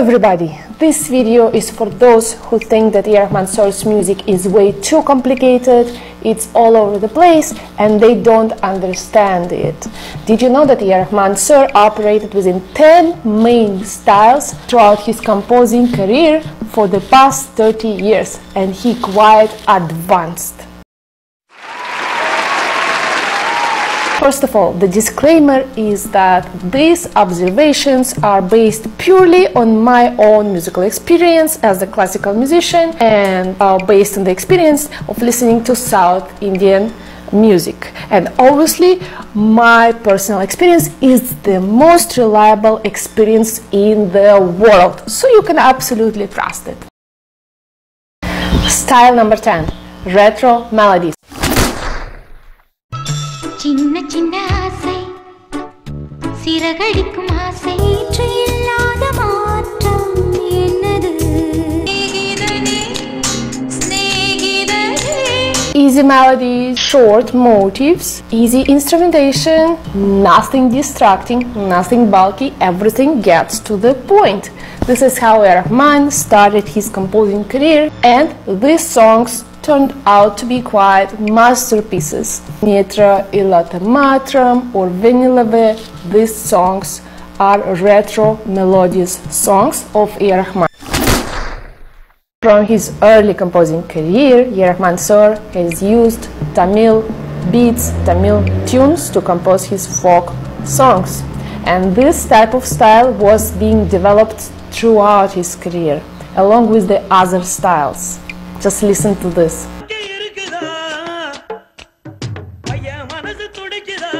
everybody, this video is for those who think that A. Rahman Sir's music is way too complicated, it's all over the place and they don't understand it. Did you know that A. Rahman Sir operated within 10 main styles throughout his composing career for the past 30 years and he quite advanced. First of all, the disclaimer is that these observations are based purely on my own musical experience as a classical musician and are based on the experience of listening to South Indian music. And obviously, my personal experience is the most reliable experience in the world, so you can absolutely trust it. Style number 10 Retro Melodies. சிறகடிக்கும் ஆசை இன்று இல்லாத மாற்றம் என்னது சிநேகிதனே, சிநேகிதனே. Easy melodies, short motives, easy instrumentation, nothing distracting, nothing bulky, everything gets to the point. This is how A. Rahman started his composing career, and these songs turned out to be quite masterpieces. Mitra Ilata Matram or Venilave, these songs are retro melodious songs of A. From his early composing career, A. Sir has used Tamil beats, Tamil tunes to compose his folk songs. And this type of style was being developed throughout his career, along with the other styles. Just listen to this. இருக்குதா பையன் மனசு துடிக்குதா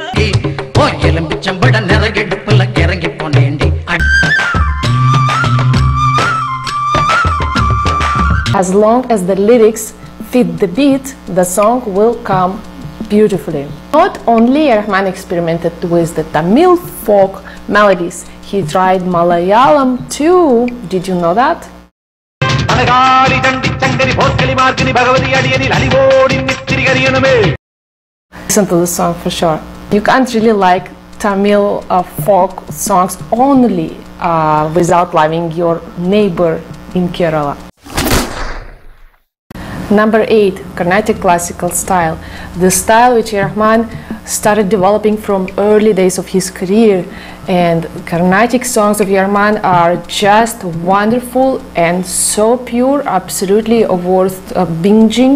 ஓ எலும்பிச்சம்பட நிறகெடுப்புல கிறங்கி போனேண்டி அடி As long as the lyrics fit the beat, the song will come beautifully. Not only Rahman experimented with the Tamil folk melodies, he tried Malayalam too. Did you know that? அனகாலி Dandi Sankari போர்க்கலி மார்க்கனி Bhagavathi அடியனில் அலிவோடி நித்திரி கரியணுமே Listen to the song for sure. You can't really like Tamil uh, folk songs only uh, without loving your neighbor in Kerala. Number eight, Carnatic classical style. The style which Rahman started developing from early days of his career. and Carnatic songs of A.R. Rahman are just wonderful and so pure, absolutely worth uh, binging.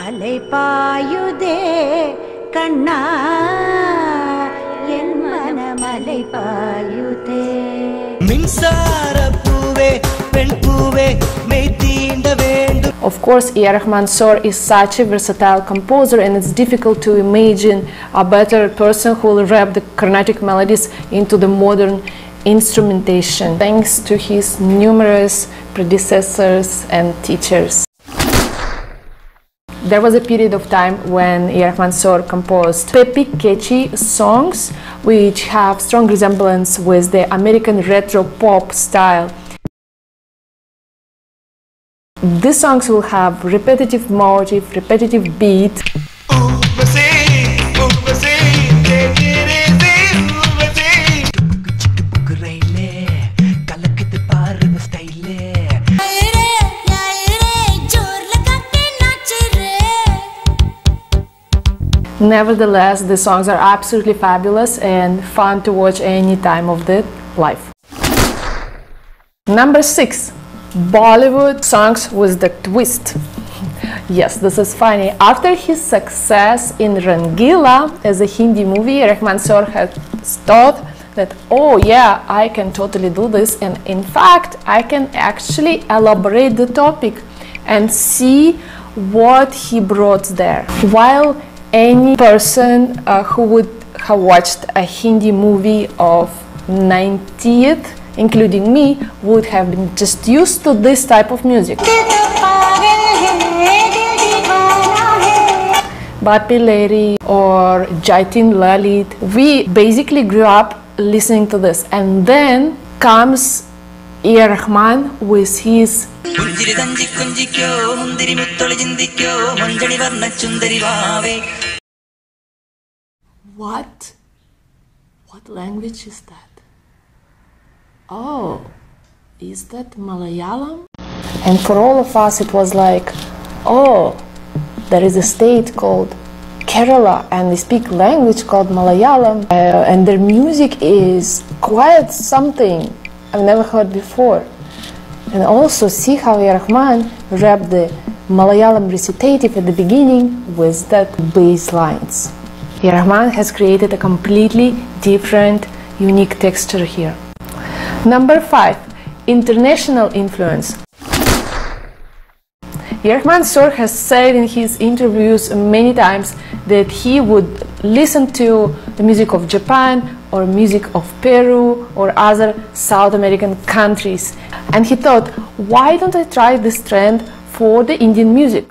அலைபாயுதே கண்ணா என் மனமலைபாயுதே மின்சார பூவே பெண் பூவே மெய் தீண்டவே of course, A. Rahman is such a versatile composer, and it's difficult to imagine a better person who will wrap the Carnatic melodies into the modern instrumentation, thanks to his numerous predecessors and teachers. There was a period of time when A. Rahman Sor composed peppy, catchy songs which have strong resemblance with the American retro pop style. These songs will have repetitive motif, repetitive beat. Nevertheless, the songs are absolutely fabulous and fun to watch any time of the life. Number 6 Bollywood songs with the twist. Yes, this is funny. After his success in Rangila as a Hindi movie, Rahman Sir had thought that, oh yeah, I can totally do this, and in fact, I can actually elaborate the topic and see what he brought there. While any person uh, who would have watched a Hindi movie of 90th, including me, would have been just used to this type of music. Bappi Lahiri or Jatin Lalit, we basically grew up listening to this. And then comes E. Rahman with his What? What language is that? Oh, is that Malayalam? And for all of us, it was like, oh, there is a state called Kerala and they speak language called Malayalam uh, and their music is quite something I've never heard before. And also see how A. Rahman rapped the Malayalam recitative at the beginning with that bass lines. Rahman has created a completely different, unique texture here. Number five, international influence. A.R. Rahman Sor has said in his interviews many times that he would listen to the music of Japan or music of Peru or other South American countries. And he thought, why don't I try this trend for the Indian music?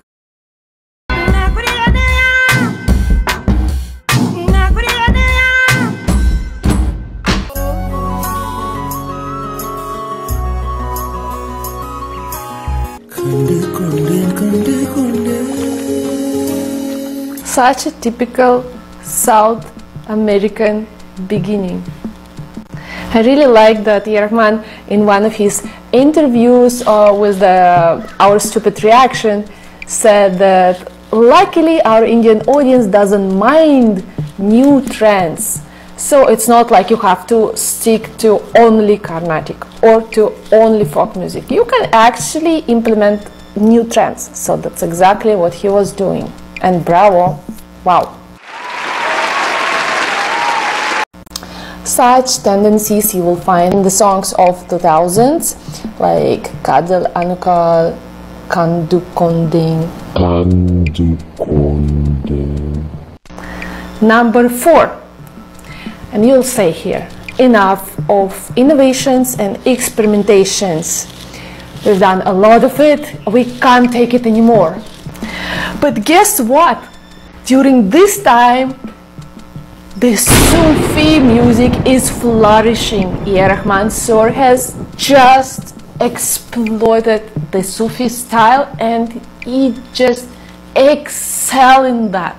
Such a typical South American beginning. I really like that A.R. Rahman in one of his interviews uh, with the, Our Stupid Reaction said that luckily our Indian audience doesn't mind new trends. So it's not like you have to stick to only Carnatic or to only folk music. You can actually implement new trends. So that's exactly what he was doing. And bravo, wow. Such tendencies you will find in the songs of 2000s like Kadhal Anukkal, Kandu Konding. Number four, and you'll say here, enough of innovations and experimentations. We've done a lot of it, we can't take it anymore. But guess what? During this time, the Sufi music is flourishing. Rahman Sor has just exploited the Sufi style and he just excel in that.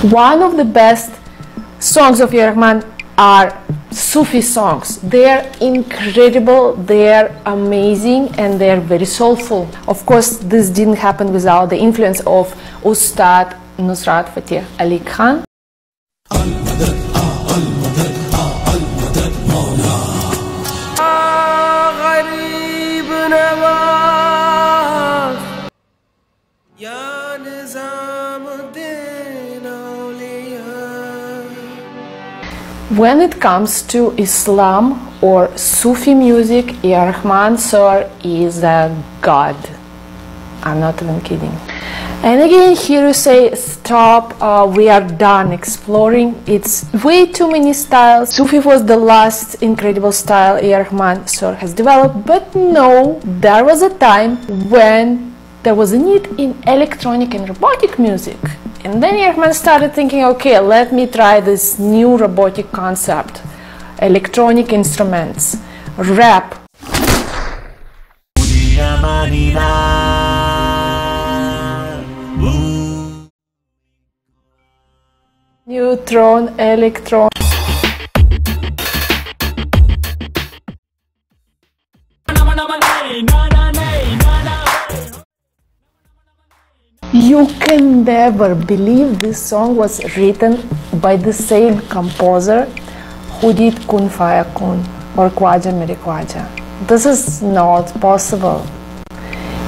One of the best songs of A. Rahman are Sufi songs. They're incredible, they're amazing, and they're very soulful. Of course, this didn't happen without the influence of Ustad Nusrat Fateh Ali Khan. When it comes to Islam or Sufi music. Rahman Sir is a god. I'm not even kidding. And again, here you say, stop, uh, we are done exploring. It's way too many styles. Sufi was the last incredible style. Rahman Sir has developed, but no, there was a time when there was a need in electronic and robotic music. And then A.R. Rahman started thinking, okay, let me try this new robotic concept electronic instruments, rap. Neutron, electron. You can never believe this song was written by the same composer who did Kun Faya Kun or Khwaja Mere Khwaja. This is not possible.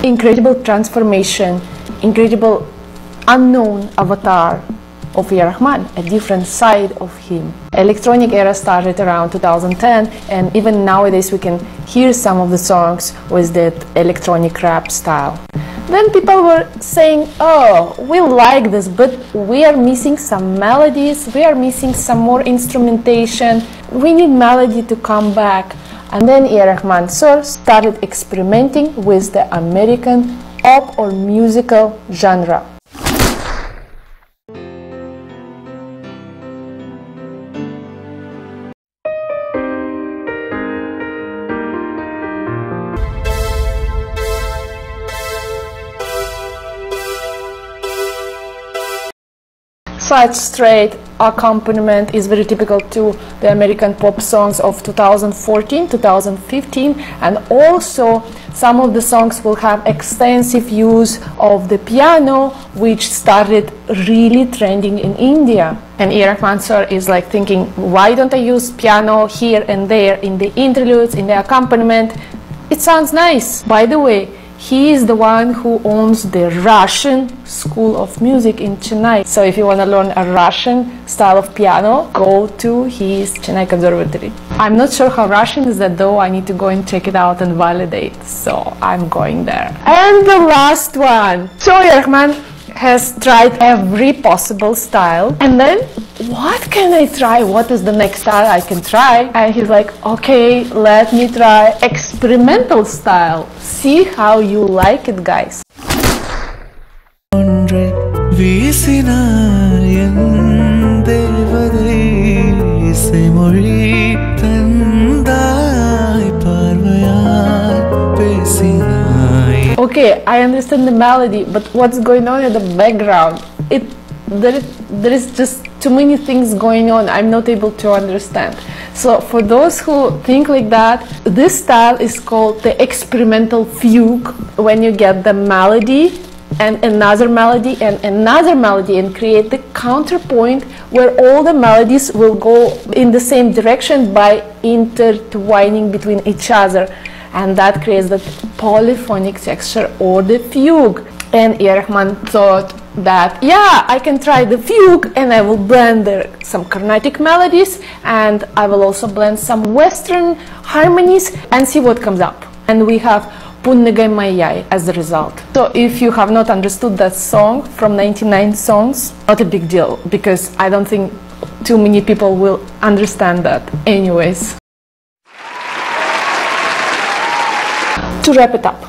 Incredible transformation, incredible unknown avatar of. Rahman, a different side of him. Electronic era started around 2010 and even nowadays we can hear some of the songs with that electronic rap style. Then people were saying, oh, we like this, but we are missing some melodies, we are missing some more instrumentation, we need melody to come back. And then A. Rahman Sir started experimenting with the American pop or musical genre. Such straight accompaniment is very typical to the American pop songs of 2014, 2015, and also some of the songs will have extensive use of the piano, which started really trending in India. And. Rahman sir is like thinking, why don't I use piano here and there in the interludes, in the accompaniment? It sounds nice. By the way, he is the one who owns the Russian School of Music in Chennai. So if you want to learn a Russian style of piano, go to his Chennai Conservatory. I'm not sure how Russian is that though. I need to go and check it out and validate. So I'm going there. And the last one. So Rahman has tried every possible style and then what can I try? What is the next style I can try? And he's like, okay, let me try experimental style. See how you like it, guys. ஒன்றை வீசினார் என் தேவதை இசைமொழி Okay, I understand the melody, but what's going on in the background? It there, is- there is just too many things going on. I'm not able to understand. So for those who think like that, this style is called the experimental fugue. When you get the melody and another melody and another melody and create the counterpoint where all the melodies will go in the same direction by intertwining between each other and that creates the polyphonic texture or the fugue. And E. Rahman thought that, yeah, I can try the fugue and I will blend the, some Carnatic melodies and I will also blend some Western harmonies and see what comes up. And we have Punnagai Mayai as the result. So if you have not understood that song from 99 songs, not a big deal because I don't think too many people will understand that anyways. To wrap it up,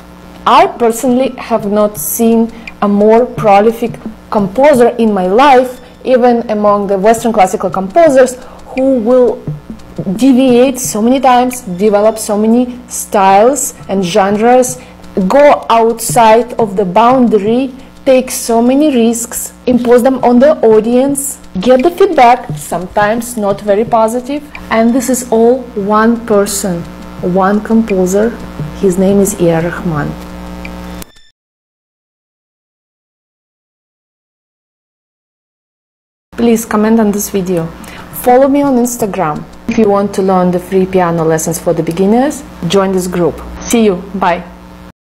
I personally have not seen a more prolific composer in my life, even among the Western classical composers, who will deviate so many times, develop so many styles and genres, go outside of the boundary, take so many risks, impose them on the audience, get the feedback, sometimes not very positive, and this is all one person, one composer. His name is. R. Rahman. Please comment on this video. Follow me on Instagram. If you want to learn the free piano lessons for the beginners, join this group. See you. Bye.